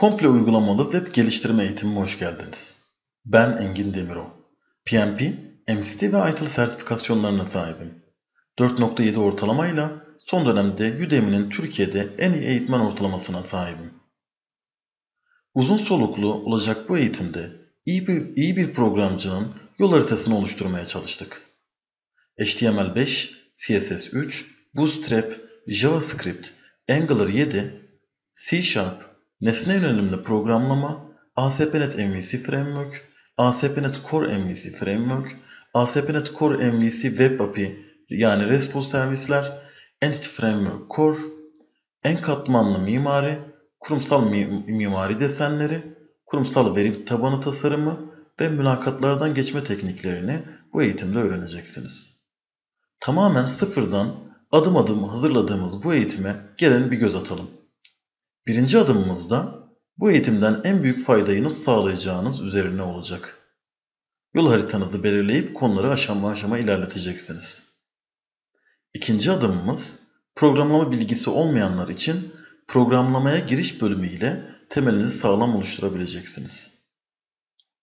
Komple uygulamalı web geliştirme eğitimime hoş geldiniz. Ben Engin Demiro. PMP, MCT ve ITIL sertifikasyonlarına sahibim. 4.7 ortalamayla son dönemde Udemy'nin Türkiye'de en iyi eğitmen ortalamasına sahibim. Uzun soluklu olacak bu eğitimde iyi bir, iyi bir programcının yol haritasını oluşturmaya çalıştık. HTML5, CSS3, Bootstrap, JavaScript, Angular 7, C Sharp, nesne yönelimli programlama, ASP.NET MVC Framework, ASP.NET Core MVC Framework, ASP.NET Core MVC Web API yani RESTful servisler, Entity Framework Core, en katmanlı mimari, kurumsal mimari desenleri, kurumsal veri tabanı tasarımı ve mülakatlardan geçme tekniklerini bu eğitimde öğreneceksiniz. Tamamen sıfırdan adım adım hazırladığımız bu eğitime gelin bir göz atalım. Birinci adımımızda bu eğitimden en büyük faydayı nasıl sağlayacağınız üzerine olacak. Yol haritanızı belirleyip konuları aşama aşama ilerleteceksiniz. İkinci adımımız programlama bilgisi olmayanlar için programlamaya giriş bölümü ile temelinizi sağlam oluşturabileceksiniz.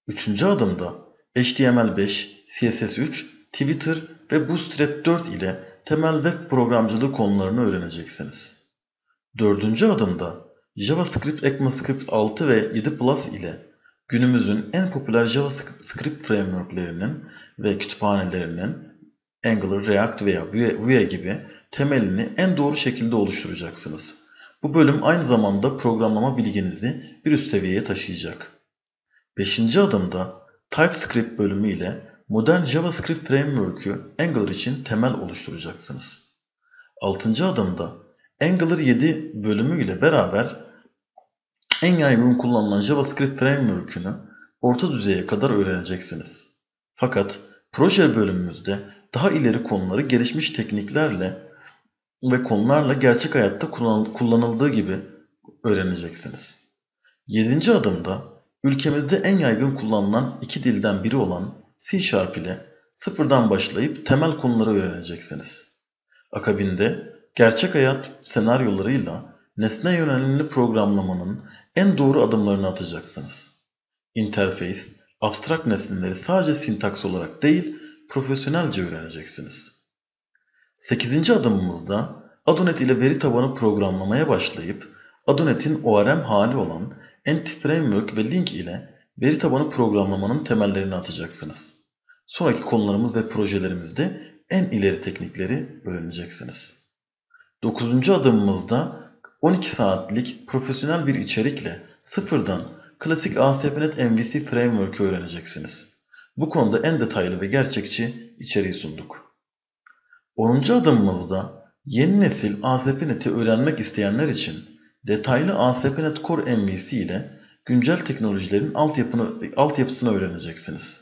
Üçüncü adımda HTML5, CSS3, Twitter ve Bootstrap 4 ile temel web programcılığı konularını öğreneceksiniz. Dördüncü adımda JavaScript, ECMAScript 6 ve 7 Plus ile günümüzün en popüler JavaScript frameworklerinin ve kütüphanelerinin Angular, React veya Vue gibi temelini en doğru şekilde oluşturacaksınız. Bu bölüm aynı zamanda programlama bilginizi bir üst seviyeye taşıyacak. Beşinci adımda TypeScript bölümü ile modern JavaScript framework'ü Angular için temel oluşturacaksınız. Altıncı adımda Angular 7 bölümü ile beraber en yaygın kullanılan JavaScript framework'ünü orta düzeye kadar öğreneceksiniz. Fakat proje bölümümüzde daha ileri konuları gelişmiş tekniklerle ve konularla gerçek hayatta kullanıldığı gibi öğreneceksiniz. 7. adımda ülkemizde en yaygın kullanılan iki dilden biri olan C Sharp ile sıfırdan başlayıp temel konuları öğreneceksiniz. Akabinde gerçek hayat senaryolarıyla nesne yönelimli programlamanın en doğru adımlarını atacaksınız. Interface, abstrak nesneleri sadece sintaks olarak değil, profesyonelce öğreneceksiniz. 8. adımımızda Adonet ile veri tabanı programlamaya başlayıp Adonet'in ORM hali olan Entity Framework ve Link ile veri tabanı programlamanın temellerini atacaksınız. Sonraki konularımız ve projelerimizde en ileri teknikleri öğreneceksiniz. 9. adımımızda 12 saatlik profesyonel bir içerikle sıfırdan klasik ASP.NET MVC Framework'ü öğreneceksiniz. Bu konuda en detaylı ve gerçekçi içeriği sunduk. 10. adımımızda yeni nesil ASP.NET'i öğrenmek isteyenler için detaylı ASP.NET Core MVC ile güncel teknolojilerin altyapını, altyapısını öğreneceksiniz.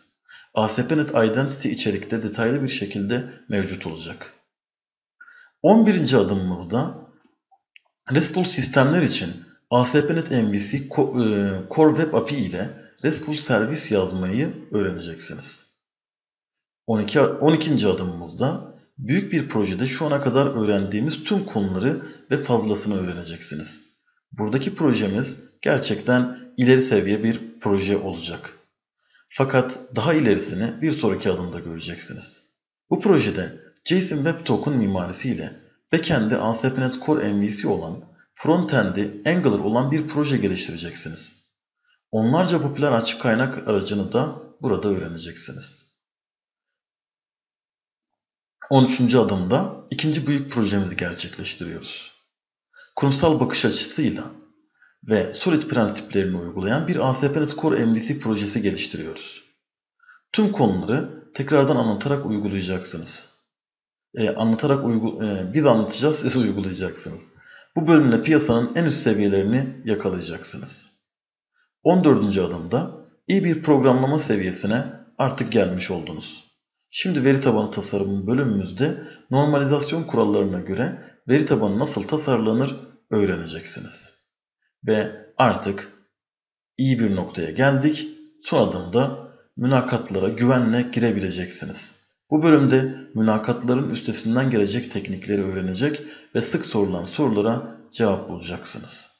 ASP.NET Identity içerikte detaylı bir şekilde mevcut olacak. 11. adımımızda RESTful sistemler için ASP.NET MVC e, Core Web API ile RESTful servis yazmayı öğreneceksiniz. 12. 12. adımımızda büyük bir projede şu ana kadar öğrendiğimiz tüm konuları ve fazlasını öğreneceksiniz. Buradaki projemiz gerçekten ileri seviye bir proje olacak. Fakat daha ilerisini bir sonraki adımda göreceksiniz. Bu projede JSON Web Token mimarisi ile backend'i ASP.NET Core MVC olan, frontend'i Angular olan bir proje geliştireceksiniz. Onlarca popüler açık kaynak aracını da burada öğreneceksiniz. 13. adımda ikinci büyük projemizi gerçekleştiriyoruz. Kurumsal bakış açısıyla ve Solid prensiplerini uygulayan bir ASP.NET Core MVC projesi geliştiriyoruz. Tüm konuları tekrardan anlatarak uygulayacaksınız e, anlatarak uygu, e, biz anlatacağız siz uygulayacaksınız. Bu bölümle piyasanın en üst seviyelerini yakalayacaksınız. 14. adımda iyi bir programlama seviyesine artık gelmiş oldunuz. Şimdi veri tabanı tasarımı bölümümüzde normalizasyon kurallarına göre veri tabanı nasıl tasarlanır öğreneceksiniz. Ve artık iyi bir noktaya geldik. Son adımda mülakatlara güvenle girebileceksiniz. Bu bölümde mülakatların üstesinden gelecek teknikleri öğrenecek ve sık sorulan sorulara cevap bulacaksınız.